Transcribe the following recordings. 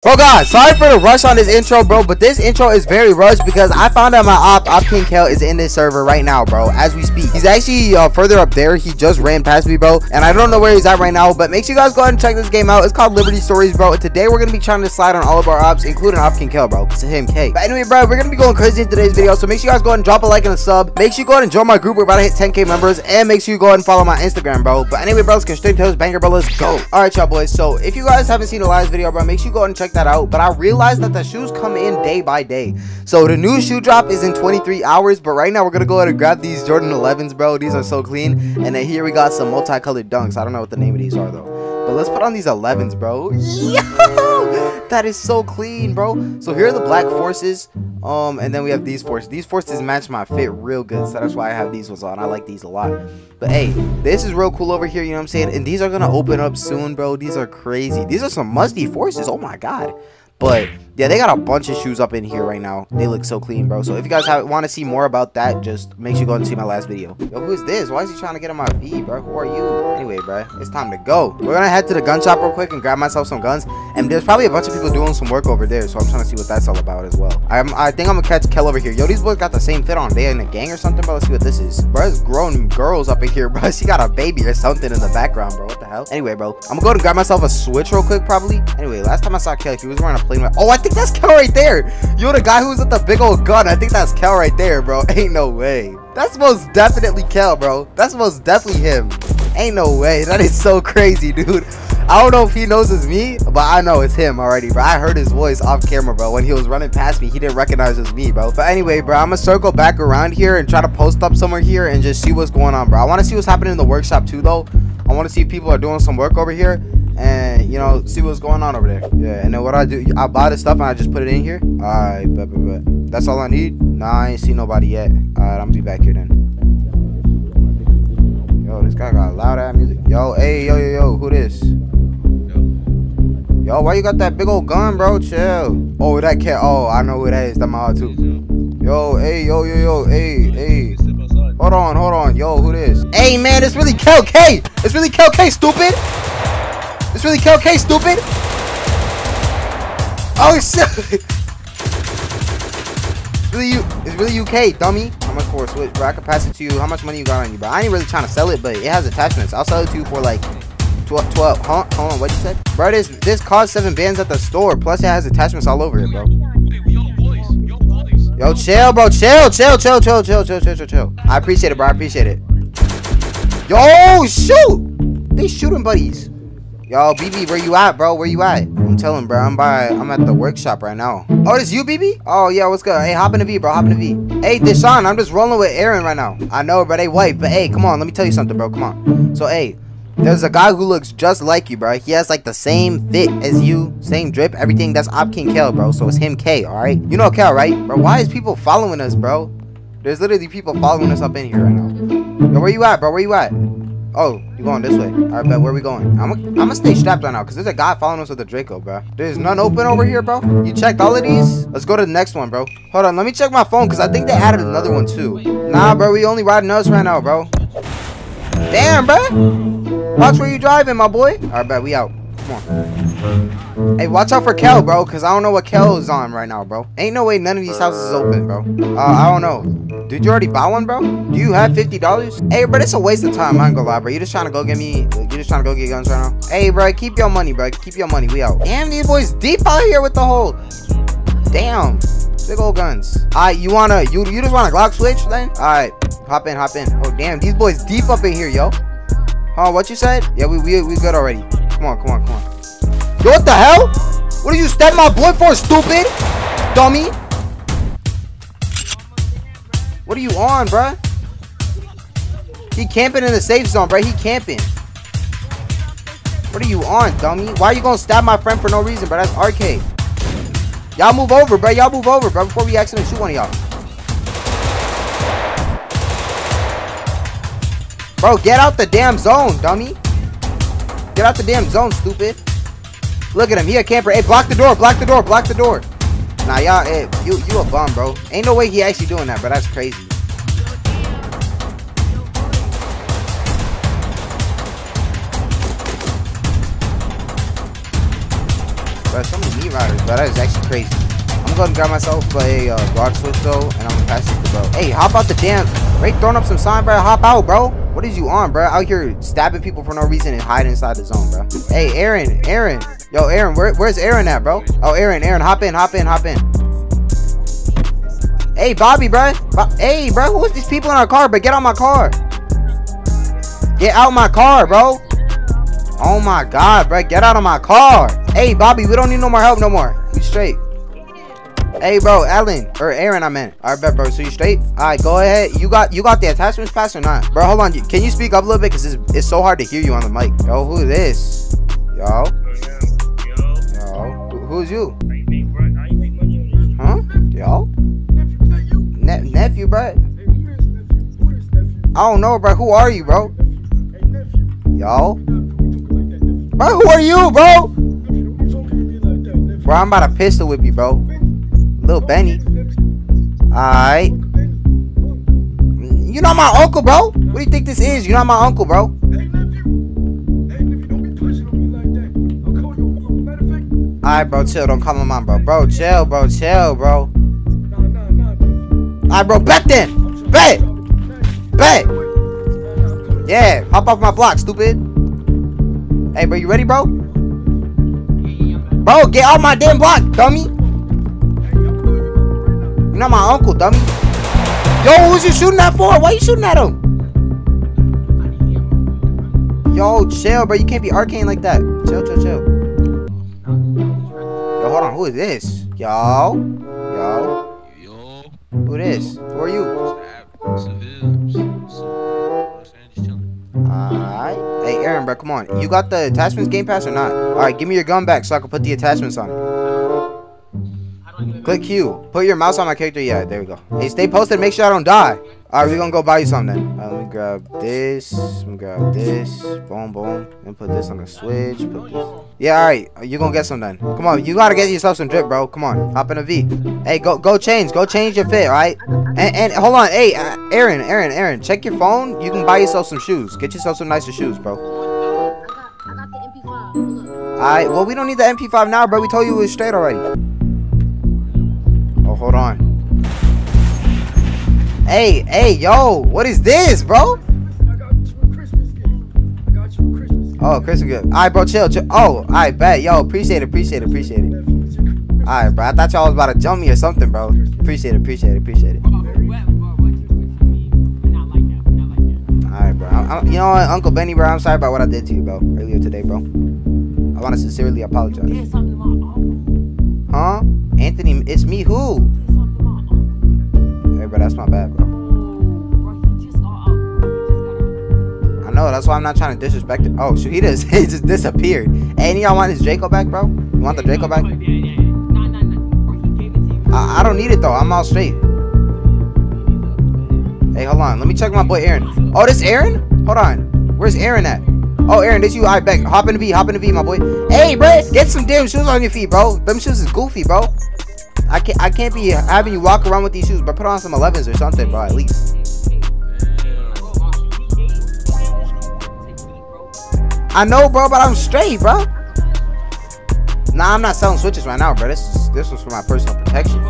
Bro, guys, sorry for the rush on this intro, bro, but this intro is very rushed because I found out my op, Op King Kel, is in this server right now, bro, as we speak. He's actually uh, further up there. He just ran past me, bro, and I don't know where he's at right now, but make sure you guys go ahead and check this game out. It's called Liberty Stories, bro, and today we're going to be trying to slide on all of our ops, including Op King Kel, bro, of him, K. But anyway, bro, we're going to be going crazy in today's video, so make sure you guys go ahead and drop a like and a sub. Make sure you go ahead and join my group. We're about to hit 10k members, and make sure you go ahead and follow my Instagram, bro. But anyway, bro, let's get straight to this banger, bro. Let's go. All right, y'all boys, so if you guys haven't seen the last video, bro, make sure you go ahead and check that out. But I realized that the shoes come in day by day. So the new shoe drop is in 23 hours, but right now we're gonna go ahead and grab these Jordan 11s, bro. These are so clean. And then here we got some multicolored dunks. I don't know what the name of these are though. But let's put on these 11s, bro. Yo! That is so clean, bro. So here are the black forces. Um, and then we have these forces. These forces match my fit real good. So that's why I have these ones on. I like these a lot. But hey, this is real cool over here, you know what I'm saying? And these are gonna open up soon, bro. These are crazy. These are some musty forces. Oh my god. But yeah, they got a bunch of shoes up in here right now. They look so clean, bro. So if you guys want to see more about that, just make sure you go and see my last video. Yo, who is this? Why is he trying to get on my V, bro? Who are you? Anyway, bro, it's time to go. We're gonna head to the gun shop real quick and grab myself some guns. And there's probably a bunch of people doing some work over there, so I'm trying to see what that's all about as well. I'm, I think I'm gonna catch Kel over here. Yo, these boys got the same fit on. They in a gang or something, bro. Let's see what this is. Bro, it's grown girls up in here, bro. She got a baby or something in the background, bro. What the hell? Anyway, bro, I'm gonna go and grab myself a switch real quick, probably. Anyway, last time I saw Kel, he was wearing a Oh, I think that's Kel right there. Yo, the guy who's with the big old gun. I think that's Kel right there, bro. Ain't no way. That's most definitely Kel, bro. That's most definitely him. Ain't no way. That is so crazy, dude. I don't know if he knows it's me, but I know it's him already, bro. I heard his voice off camera, bro. When he was running past me, he didn't recognize it was me, bro. But anyway, bro, I'm gonna circle back around here and try to post up somewhere here and just see what's going on, bro. I want to see what's happening in the workshop too, though. I want to see if people are doing some work over here and you know see what's going on over there. Yeah and then what i do i buy the stuff and i just put it in here. All right that's all i need? Nah i ain't see nobody yet. All right i'm gonna be back here then. Yo this guy got loud ass music. Yo hey yo yo yo who this? Yo why you got that big old gun bro? Chill. Oh that cat oh i know who that is. That my too. Yo hey yo yo yo hey hey. Hold on hold on. Yo who this? Hey man it's really kel k. It's really kel k stupid it's really Kel K, stupid! Oh shit! It's really you it's really UK, dummy. How much for a switch, bro? I can pass it to you. How much money you got on you, bro? I ain't really trying to sell it, but it has attachments. I'll sell it to you for like 12, 12 huh? Hold on, what you said? Bro, this this costs seven bands at the store. Plus it has attachments all over it, bro. Yo, chill, bro. Chill, chill, chill, chill, chill, chill, chill, chill, chill. I appreciate it, bro. I appreciate it. Yo, shoot! They shooting buddies. Yo, BB, where you at, bro? Where you at? I'm telling, bro. I'm by. I'm at the workshop right now. Oh, this you, BB? Oh yeah, what's good? Hey, hop in the V, bro. Hop in the V. Hey, Deshaun, I'm just rolling with Aaron right now. I know, bro. They white, but hey, come on. Let me tell you something, bro. Come on. So, hey, there's a guy who looks just like you, bro. He has like the same fit as you, same drip, everything. That's Op King Kel, bro. So it's him, K. All right. You know Kel, right, bro? Why is people following us, bro? There's literally people following us up in here right now. Yo, where you at, bro? Where you at? Oh, you going this way. Alright, bet. Where we going? I'm gonna stay strapped right now because there's a guy following us with a Draco, bro. There's none open over here, bro. You checked all of these? Let's go to the next one, bro. Hold on. Let me check my phone because I think they added another one, too. Nah, bro. We only riding us right now, bro. Damn, bro. Watch where you driving, my boy. Alright, bet. We out. Come on. Hey, watch out for Kel, bro, because I don't know what Kel is on right now, bro. Ain't no way none of these houses is open, bro. Uh, I don't know. Did you already buy one, bro? Do you have $50? Hey, bro, it's a waste of time. I ain't gonna lie, bro. You just trying to go get me... You just trying to go get guns right now? Hey, bro, keep your money, bro. Keep your money. We out. Damn, these boys deep out here with the whole... Damn. Big old guns. Alright, you wanna... You, you just want a Glock switch, then? Alright. Hop in, hop in. Oh, damn. These boys deep up in here, yo. Huh, what you said? Yeah, we, we, we good already. Come on, come on, come on. Yo, what the hell? What are you stab my boy for, stupid? Dummy. What are you on, bruh? He camping in the safe zone, bruh. He camping. What are you on, dummy? Why are you gonna stab my friend for no reason, bruh? That's arcade. Y'all move over, bruh. Y'all move over, bruh, before we accidentally shoot one of y'all. Bro, get out the damn zone, dummy. Get out the damn zone, stupid. Look at him. He a camper. Hey, block the door. Block the door. Block the door. Nah, y'all, hey, you, you a bum, bro. Ain't no way he actually doing that, bro. That's crazy. Bro, so many meat riders, bro. That is actually crazy. I'm gonna grab myself a uh, guard switch though, and I'm gonna pass this to bro. Hey, hop out the damn. Ray throwing up some sign, bro. Hop out, bro. What is you on, bro? Out here stabbing people for no reason and hiding inside the zone, bro. Hey, Aaron, Aaron. Yo, Aaron, where, where's Aaron at, bro? Oh, Aaron, Aaron, hop in, hop in, hop in. Hey, Bobby, bro. Bo hey, bro, who is these people in our car? But get out my car. Get out my car, bro. Oh my god, bro. Get out of my car. Hey, Bobby, we don't need no more help no more. We straight. Hey, bro, Ellen or Aaron, I'm in. All right, bet, bro. So you straight? All right, go ahead. You got you got the attachments pass or not, bro? Hold on. Can you speak up a little bit? Cause it's, it's so hard to hear you on the mic. Yo, who is this? Yo. Oh, Who, who's you? Huh? Yo. Ne nephew, bro. I don't know, bro. Who are you, bro? Yo. Bro, who are you, bro? Bro, I'm about to pistol whip you, bro. Little Benny. Alright. You not my uncle, bro. What do you think this is? You not my uncle, bro. Alright, bro, chill. Don't call my mom, bro. Bro, chill, bro. Chill, bro. Alright, bro. Bet then. Bet. Bet. Yeah. Hop off my block, stupid. Hey, bro. You ready, bro? Bro, get off my damn block, dummy. You're not my uncle, dummy. Yo, who's you shooting at for? Why you shooting at him? Yo, chill, bro. You can't be arcane like that. Chill, chill, chill. Yo, hold on. Who is this? Yo. Yo. Yo. Who this? Who are you? Alright. Hey, Aaron, bro, come on. You got the attachments game pass or not? Alright, give me your gun back so I can put the attachments on it. Click Q. Put your mouse on my character. Yeah, there we go. Hey, stay posted. Make sure I don't die. Alright, we're gonna go buy you something then. let me grab this. Let me grab this. Boom, boom. Then put this on the switch. Put this. Yeah, alright. You're gonna get some then. Come on. You gotta get yourself some drip, bro. Come on. Hop in a V. Hey, go go change. Go change your fit, alright? And, and hold on. Hey, uh, Aaron, Aaron, Aaron. Check your phone. You can buy yourself some shoes. Get yourself some nicer shoes, bro. Alright, well, we don't need the MP5 now, bro. We told you it was straight already. Hold on. Hey, hey, yo, what is this, bro? Oh, Christmas gift. Oh, alright, bro, chill, chill. Oh, alright, bet. Yo, appreciate it, appreciate it, appreciate it. Alright, bro. I thought y'all was about to jump me or something, bro. Appreciate it, appreciate it, appreciate it. Alright, bro. I, I, you know what, Uncle Benny, bro, I'm sorry about what I did to you, bro, earlier today, bro. I want to sincerely apologize. Anthony, it's me, who? Hey, bro, that's my bad, bro. I know, that's why I'm not trying to disrespect it. Oh, shoot, he just, he just disappeared. Hey, any y'all want his Draco back, bro? You want the Draco back? I, I don't need it, though. I'm all straight. Hey, hold on. Let me check my boy Aaron. Oh, this Aaron? Hold on. Where's Aaron at? Oh, Aaron, this you. I back. Hop in the V. Hop in the V, my boy. Hey, bro, get some damn shoes on your feet, bro. Them shoes is goofy, bro. I can't. I can't be having you walk around with these shoes, but put on some 11s or something, bro. At least. I know, bro, but I'm straight, bro. Nah, I'm not selling switches right now, bro. This is this was for my personal protection.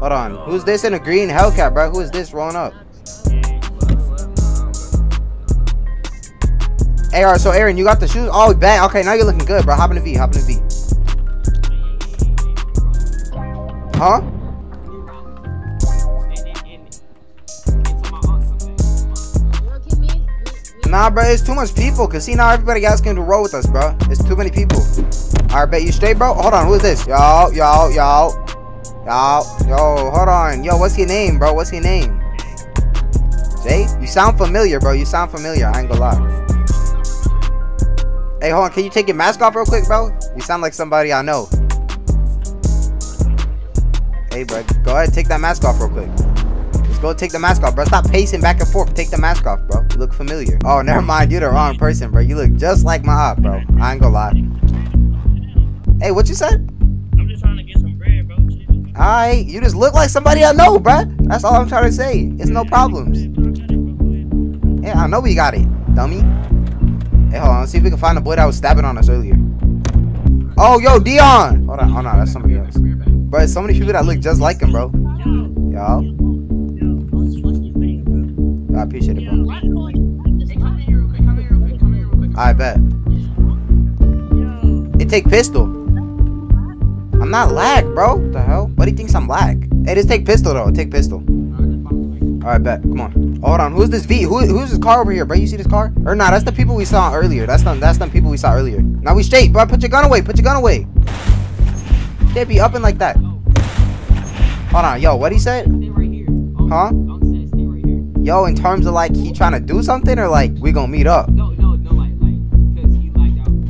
Hold on. Who's this in a green Hellcat, bro? Who is this rolling up? Alright, so Aaron, you got the shoes? Oh, bad. Okay, now you're looking good, bro. Hop in the V. Hop in the V. Huh? Nah, bro, it's too much people. Cause see now everybody can to roll with us, bro. It's too many people. Alright, bet you straight, bro. Hold on, who is this? Yo, yo, yo, yo, yo. Hold on, yo. What's your name, bro? What's your name? Jay? You sound familiar, bro. You sound familiar. I ain't gonna lie. Hey, hold on. Can you take your mask off real quick, bro? You sound like somebody I know. Hey, bro. Go ahead, take that mask off real quick. Just go take the mask off, bro. Stop pacing back and forth. Take the mask off, bro. You look familiar. Oh, never mind. You're the wrong person, bro. You look just like my op, bro. I ain't gonna lie. Hey, what you said? I'm just trying to get some bread, bro. Alright, you just look like somebody I know, bro. That's all I'm trying to say. It's no problems. Yeah, I know we got it, dummy. Hey, hold on. Let's see if we can find the boy that was stabbing on us earlier. Oh, yo, Dion. Hold on. Oh, no, that's somebody else. Bro, so many people that look just like him, bro. Yo. I appreciate it, bro. I bet. It take pistol. I'm not lag, bro. What the hell? You thinks I'm lag? Hey, just take pistol though. Take pistol. Alright, bet. Come on. Hold on. Who's this V? Who, who's this car over here, bro? You see this car? Or nah, that's the people we saw earlier. That's them. That's them people we saw earlier. Now we straight, bro. Put your gun away. Put your gun away. Can't be upping like that. Hold on, yo. What he said? Huh? Yo, in terms of like he trying to do something or like we gonna meet up?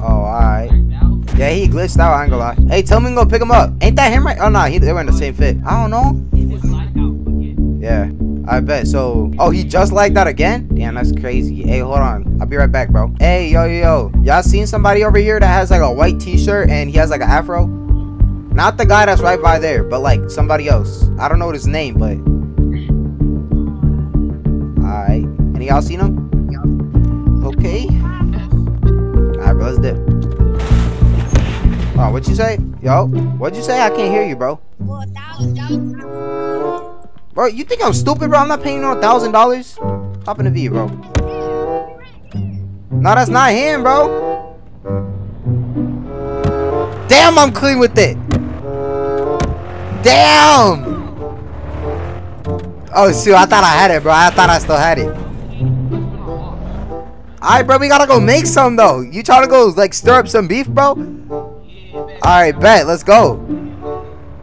Oh, alright. Yeah, he glitched out. I ain't gonna lie. Hey, tell me go pick him up. Ain't that him right? Oh, nah, he, they were in the same fit. I don't know. Yeah, I bet. So, oh, he just like that again? Damn, that's crazy. Hey, hold on. I'll be right back, bro. Hey, yo, yo, yo. Y'all seen somebody over here that has like a white t-shirt and he has like an afro? Not the guy that's right by there, but like somebody else. I don't know his name, but. Alright. Any y'all seen him? Okay. Alright, bro, let's dip. Oh, what'd you say? Yo, what'd you say? I can't hear you, bro. Bro, you think I'm stupid, bro? I'm not paying you no thousand dollars. Hop in the V, bro. No, that's not him, bro. Damn, I'm clean with it. Damn. Oh, shoot, I thought I had it, bro. I thought I still had it. Alright, bro, we gotta go make some, though. You trying to go, like, stir up some beef, bro? Alright, bet. Let's go.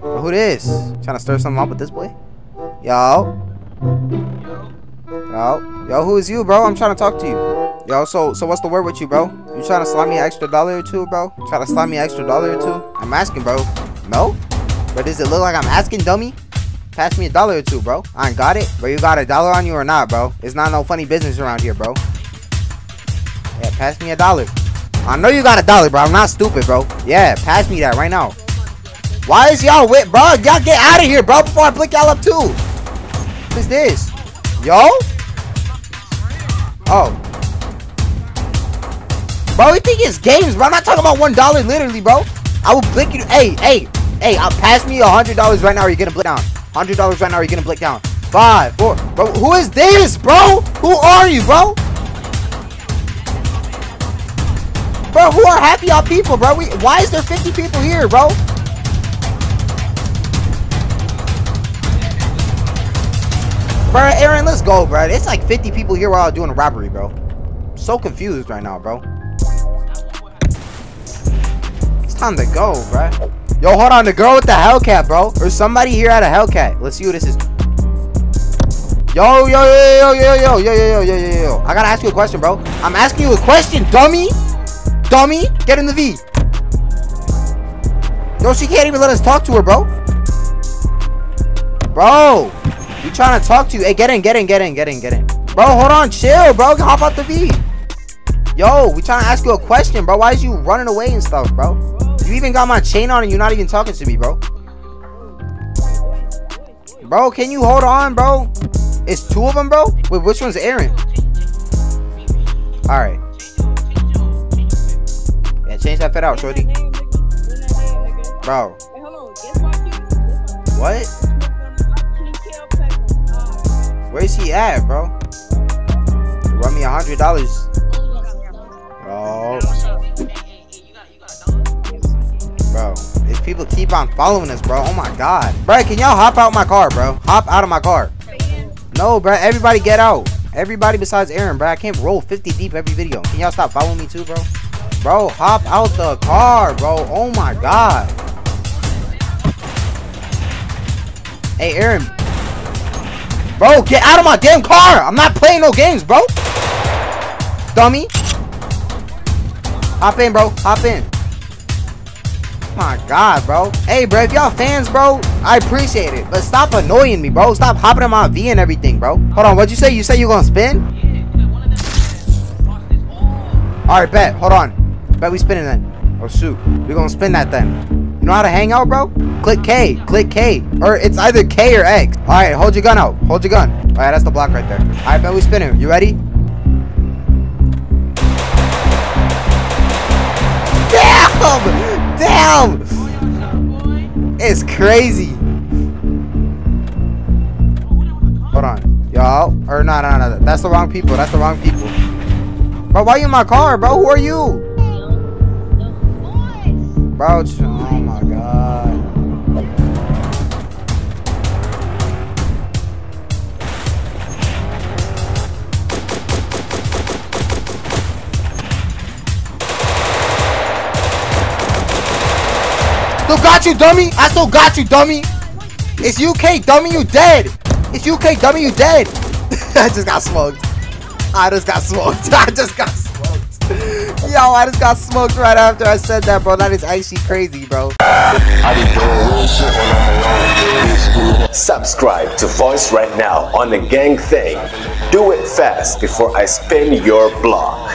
Who this? Trying to stir something up with this boy? Yo. Yo. Yo, who is you, bro? I'm trying to talk to you. Yo, so so what's the word with you, bro? You trying to slide me an extra dollar or two, bro? Trying to slide me an extra dollar or two? I'm asking, bro. No? But does it look like I'm asking, dummy? Pass me a dollar or two, bro. I ain't got it. Bro, you got a dollar on you or not, bro? It's not no funny business around here, bro. Yeah, pass me a dollar. I know you got a dollar, bro. I'm not stupid, bro. Yeah, pass me that right now. Why is y'all with, bro? Y'all get out of here, bro, before I blick y'all up, too. What is this? Yo? Oh. Bro, you think it's games, bro? I'm not talking about one dollar, literally, bro. I will blick you. Hey, hey, hey, I'll pass me a hundred dollars right now. Or you're gonna blick down. Hundred dollars right now. Or you're gonna blick down. Five, four, bro. Who is this, bro? Who are you, bro? Bro, who are happy y'all people, bro? We, why is there 50 people here, bro? Bro, Aaron, let's go, bro. It's like 50 people here while doing a robbery, bro. so confused right now, bro. It's time to go, bro. Yo, hold on. The girl with the Hellcat, bro. There's somebody here at a Hellcat. Let's see who this is. Yo, yo, yo, yo, yo, yo, yo, yo, yo, yo, yo, yo. I gotta ask you a question, bro. I'm asking you a question, dummy. Dummy, get in the V. Yo, she can't even let us talk to her, bro. Bro, we trying to talk to you. Hey, get in, get in, get in, get in, get in. Bro, hold on, chill, bro. Hop out the V. Yo, we trying to ask you a question, bro. Why is you running away and stuff, bro? You even got my chain on and you're not even talking to me, bro. Bro, can you hold on, bro? It's two of them, bro? Wait, which one's Aaron? Alright. Yeah, change that fit out, shorty. Bro. What? Where's he at, bro? Run me a hundred dollars. People keep on following us, bro. Oh my god. Bro, can y'all hop out my car, bro? Hop out of my car. No, bro. Everybody get out. Everybody besides Aaron, bro. I can't roll 50 deep every video. Can y'all stop following me too, bro? Bro, hop out the car, bro. Oh my god. Hey, Aaron. Bro, get out of my damn car. I'm not playing no games, bro. Dummy. Hop in, bro. Hop in. My God, bro. Hey, bro, if y'all fans, bro, I appreciate it. But stop annoying me, bro. Stop hopping on my V and everything, bro. Hold on, what'd you say? You say you're gonna spin? Alright, bet. Hold on. Bet we spinning then. Oh, shoot. we gonna spin that then. You know how to hang out, bro? Click K. Click K. Or it's either K or X. Alright, hold your gun out. Hold your gun. Alright, that's the block right there. Alright, bet we spinning. You ready? Damn! Damn! It's crazy. Hold on. Y'all. Or no, no, no. That's the wrong people. That's the wrong people. Bro, why you in my car, bro? Who are you? Bro, Still got you, dummy. I still got you, dummy. It's UK, dummy. You dead. It's UK, dummy. You dead. I just got smoked. I just got smoked. I just got smoked. Yo, I just got smoked right after I said that, bro. That is actually crazy, bro. Subscribe to Voice right now on the gang thing. Do it fast before I spin your block.